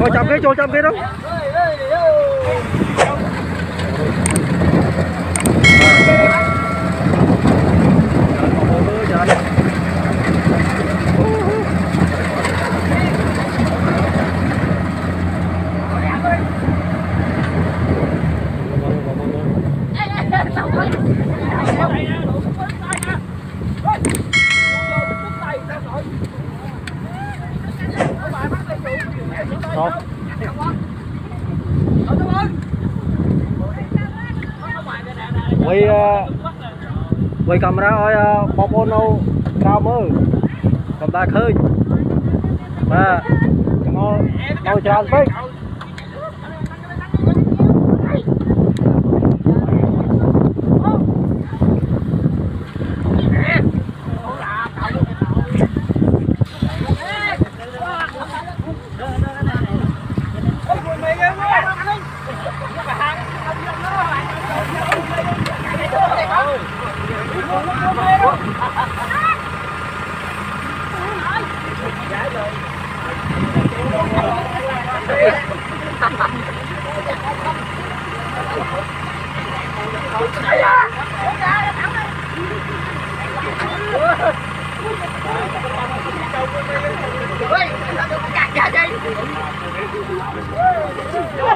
Coi chậm cái cho chậm cái đó. Đó. វៃវៃកាមេរ៉ាឲ្យបងប្អូននៅក្រៅមើលកុំតែឃើញបាទចំណោលនៅច្រើនពេក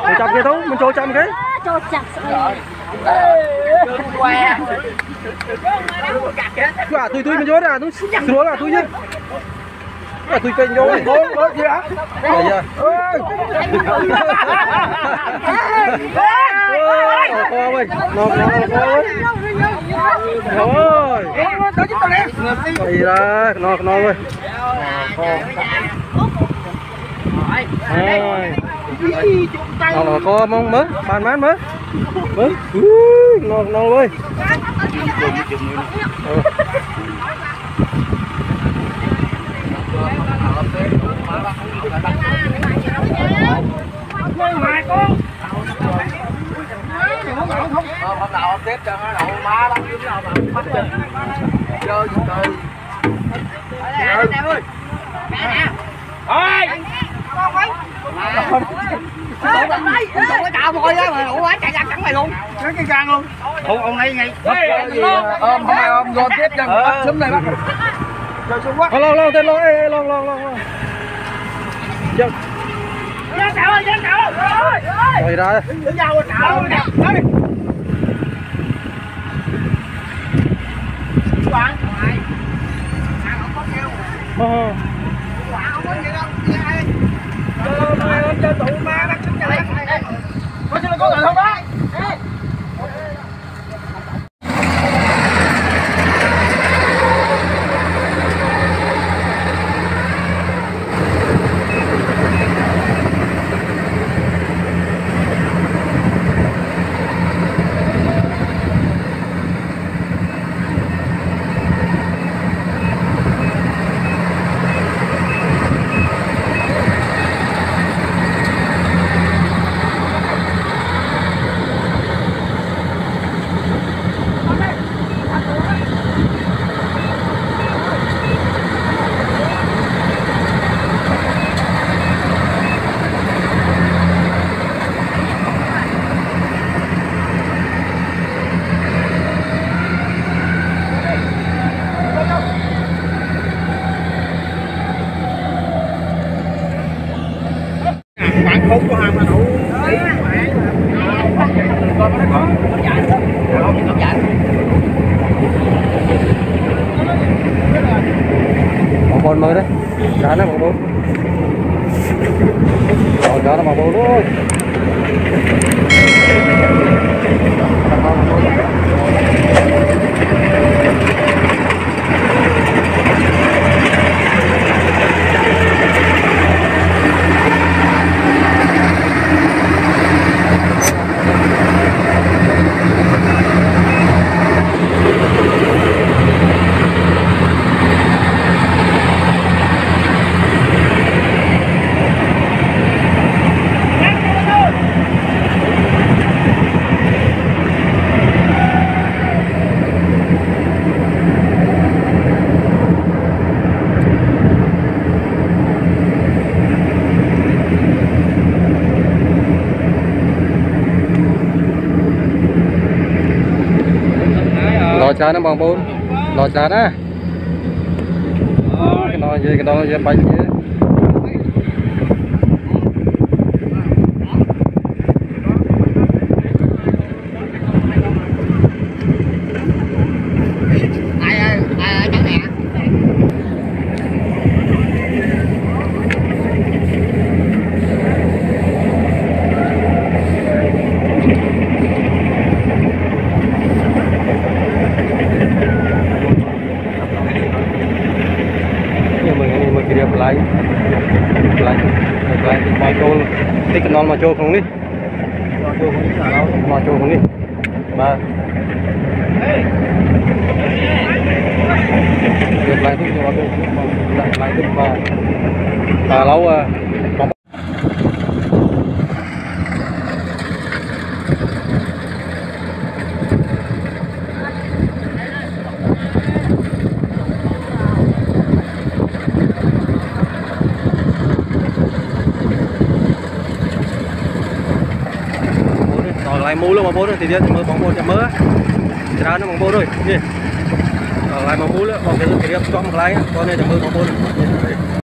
Mình chậm cái thú, mình trôi chậm cái. Cho chặt rồi Quả tui tui mình vô à, tui xuống là tui chứ. Quả tui kênh vô bố gì á Dạ dạ. Ôi, con ơi, nó nó ơi Rồi Đi ra, nó nó ơi rồi là có mong mớ, bàn mán mớ Mớ, ngon ngon ơi Ừ. hôm tiếp cho nó đậu má lắm chứ nào mà bắt chân chơi từ từ không cái tao thôi á mà đủ quá chạy ra cắn mày luôn. cái cái gan luôn Ông ông này ngay. ôm hôm ôm vô tiếp cho súng này bắt cho xuống quá Ờ, Long long tên long ê ê, long long long rồi rồi Ra cạo ơi, ra cạo. Rồi, rồi. Rồi ra. Đứng nhau cạo. Nói đi. Bạn. Ờ. Chơi tụ ma bắt súng chạy. Có xin có người không đó? Bạn không có hàng mà đủ. Con nó có. Không, không dạy. Một con mới đấy. Cá nó một bốn. Rồi cá nó ច្រើនណាស់បងប្អូនឡច្រើនណាអូកណ្ដោនិយាយកណ្ដោនិយាយបាញ់និយាយ mà điệp lại lại lại bao trôn tích cái non mà trôn không đi. Mà trôn không đi. Mà điệp lại tích mà lại lại tích mà à lâu à rồi lại mũ luôn mà bố rồi thì đi mới bóng bố chậm mơ ra nó bóng bố rồi đi. Lại mà mũ nữa, còn cái cái điệp cho một lái con này chậm mơ bóng bố